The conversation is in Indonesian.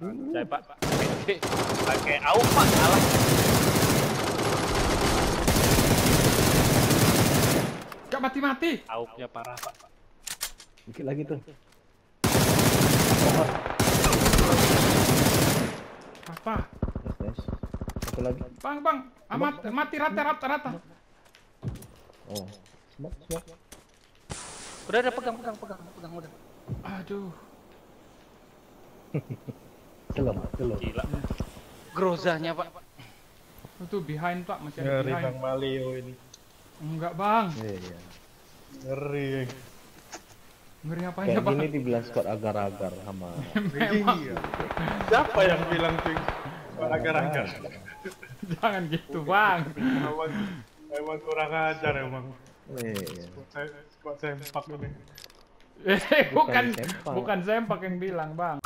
Mulai pak. Pakai AUK pak salah. Gak mati-mati. AUK-nya parah pak. Dikit lagi tuh. Apa? Satu lagi. Bang, bang. Amat, mati rata, rata, rata. Oh. Smoke, smoke. Udah udah pegang pegang pegang pegang udah. Aduh. Belum, belum. Gila. Grozanya pak. Itu behind pak, masih ada Ngeri behind. Bang Malio ini. Enggak bang. Iya, iya. Ngeri. Ngeri apa ya bang? gini dibilang squad agar-agar sama Memang. Iya. Siapa yang bilang cuy? Agar-agar. Jangan gitu bang. Emang, emang kurang ajar emang. Iya. Squad squad sempak ini. Eh, bukan, bukan sempak yang bilang bang.